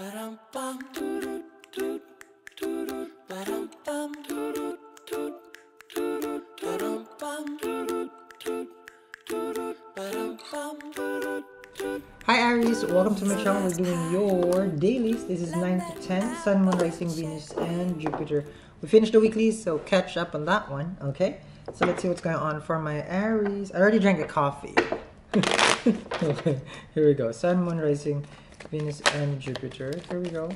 Hi Aries, welcome to my channel. We're doing your dailies. This is 9 to 10, Sun, Moon, Rising, Venus, and Jupiter. We finished the weeklies, so catch up on that one, okay? So let's see what's going on for my Aries. I already drank a coffee. okay, here we go. Sun, Moon, Rising, Venus, and Jupiter. Here we go.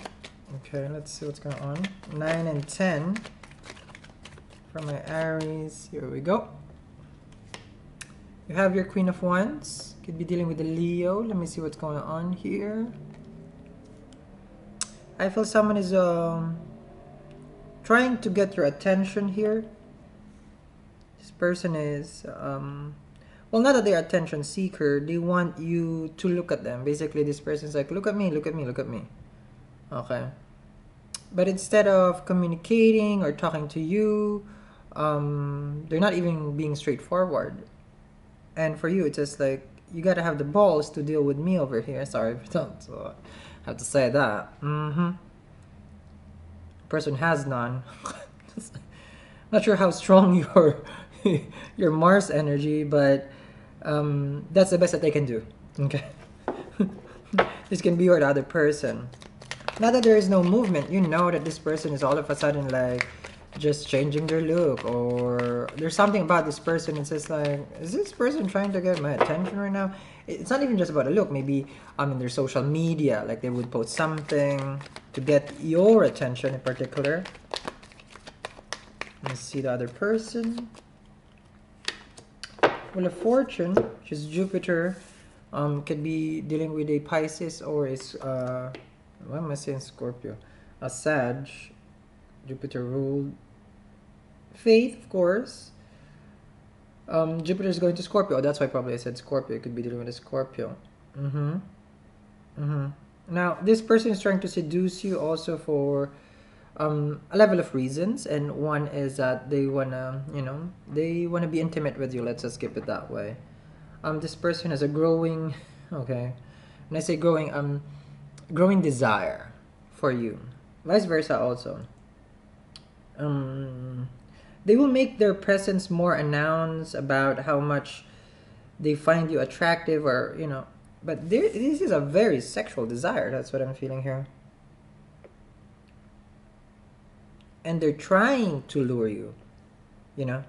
Okay, let's see what's going on. 9 and 10 for my Aries. Here we go. You have your Queen of Wands. Could be dealing with the Leo. Let me see what's going on here. I feel someone is um, trying to get your attention here. This person is, um, well, not that they're attention seeker. They want you to look at them. Basically, this person's like, look at me, look at me, look at me. Okay. But instead of communicating or talking to you, um, they're not even being straightforward. And for you, it's just like, you gotta have the balls to deal with me over here. Sorry if don't so I have to say that. Mm-hmm. Person has none. Not sure how strong your your Mars energy, but um, that's the best that they can do. Okay. this can be your other person. now that there is no movement. You know that this person is all of a sudden like just changing their look or there's something about this person it's just like is this person trying to get my attention right now it's not even just about a look maybe um in their social media like they would post something to get your attention in particular let's see the other person Wheel of Fortune which is jupiter um could be dealing with a pisces or is uh what am i saying scorpio a sag Jupiter ruled faith, of course. Um, Jupiter is going to Scorpio. That's why probably I said Scorpio. It could be dealing with a Scorpio. Mm-hmm. Mm-hmm. Now, this person is trying to seduce you also for um, a level of reasons, and one is that they wanna, you know, they wanna be intimate with you. Let's just skip it that way. Um, this person has a growing, okay, when I say growing, um, growing desire for you. Vice versa also. Um, they will make their presence more announced about how much they find you attractive or you know but this is a very sexual desire that's what i'm feeling here and they're trying to lure you you know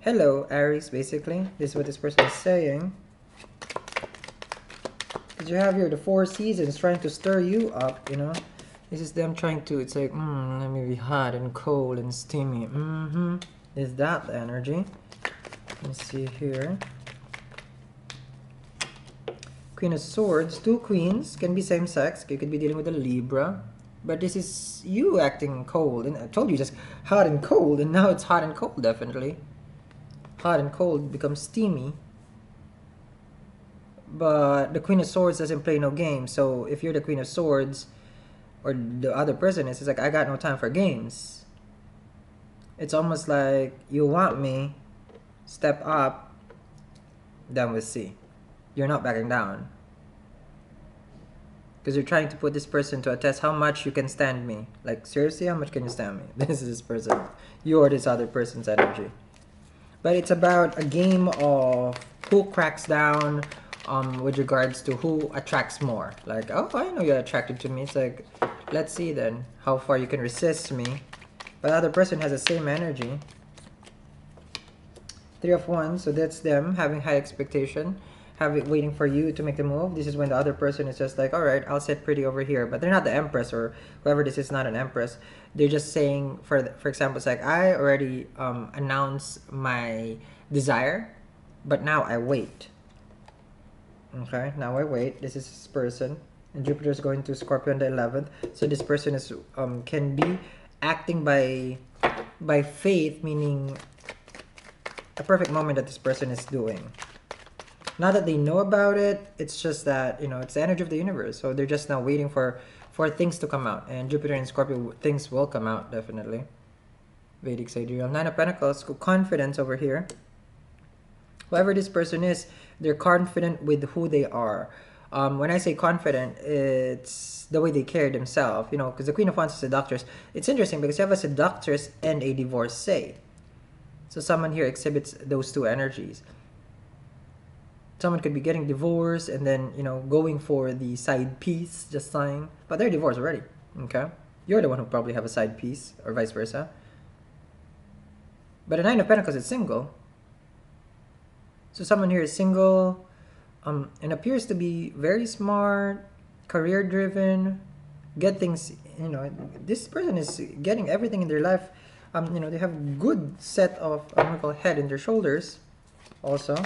hello aries basically this is what this person is saying because you have here the four seasons trying to stir you up you know this is them trying to it's like mm, let me be hot and cold and steamy mm-hmm is that the energy. Let's see here. Queen of Swords, two queens, can be same sex. You could be dealing with a Libra. But this is you acting cold. And I told you just hot and cold, and now it's hot and cold, definitely. Hot and cold becomes steamy. But the Queen of Swords doesn't play no games. So if you're the Queen of Swords, or the other person is, it's like, I got no time for games it's almost like you want me, step up, then we'll see. You're not backing down. Because you're trying to put this person to a test how much you can stand me. Like, seriously, how much can you stand me? This is this person. You or this other person's energy. But it's about a game of who cracks down um, with regards to who attracts more. Like, oh, I know you're attracted to me. It's like, let's see then how far you can resist me but other person has the same energy. Three of Wands, so that's them having high expectation, having waiting for you to make the move. This is when the other person is just like, all right, I'll sit pretty over here. But they're not the Empress or whoever this is not an Empress. They're just saying, for for example, it's like I already um, announced my desire, but now I wait. Okay, now I wait. This is this person, and Jupiter is going to Scorpio on the 11th. So this person is um, can be acting by by faith meaning a perfect moment that this person is doing not that they know about it it's just that you know it's the energy of the universe so they're just now waiting for for things to come out and jupiter and scorpio things will come out definitely vedic sidereal nine of pentacles confidence over here whoever this person is they're confident with who they are Um, when I say confident, it's the way they carry themselves, you know, because the Queen of Wands is seductress. It's interesting because you have a seductress and a divorcee. So someone here exhibits those two energies. Someone could be getting divorced and then, you know, going for the side piece, just sighing. But they're divorced already, okay? You're the one who probably have a side piece, or vice versa. But the Nine of Pentacles is single. So someone here is single, um, and appears to be very smart, career driven, get things, you know, this person is getting everything in their life. Um, you know, they have good set of, call head in their shoulders also.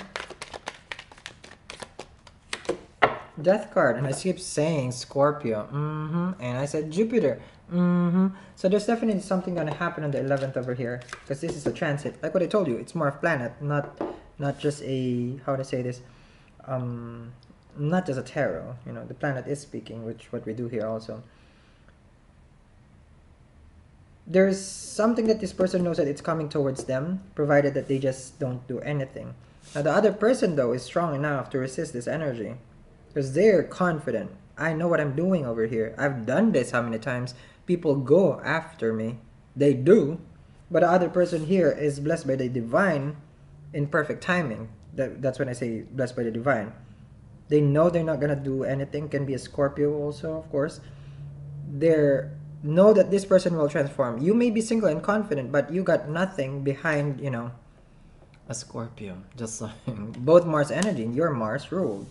Death card, and I keep saying Scorpio, mm-hmm, and I said Jupiter, mm-hmm. So there's definitely something gonna happen on the 11th over here, because this is a transit. Like what I told you, it's more of planet, not not just a, how to say this, um, not just a tarot. You know, the planet is speaking, which what we do here also. There's something that this person knows that it's coming towards them, provided that they just don't do anything. Now, the other person, though, is strong enough to resist this energy because they're confident. I know what I'm doing over here. I've done this how many times. People go after me. They do. But the other person here is blessed by the divine in perfect timing that, that's when I say blessed by the divine. They know they're not gonna do anything. Can be a Scorpio also, of course. They're know that this person will transform. You may be single and confident, but you got nothing behind, you know, a Scorpio. Just like both Mars energy. Your Mars ruled.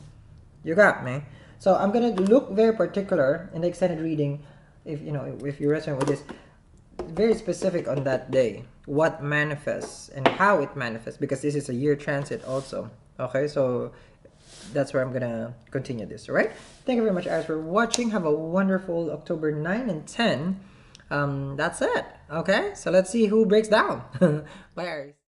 You got me. So I'm gonna look very particular in the extended reading. If you know, if you're resonate with this, very specific on that day what manifests and how it manifests because this is a year transit also. Okay so that's where i'm gonna continue this all right? Thank you very much guys for watching. Have a wonderful october 9 and 10 um that's it okay? So let's see who breaks down. Bye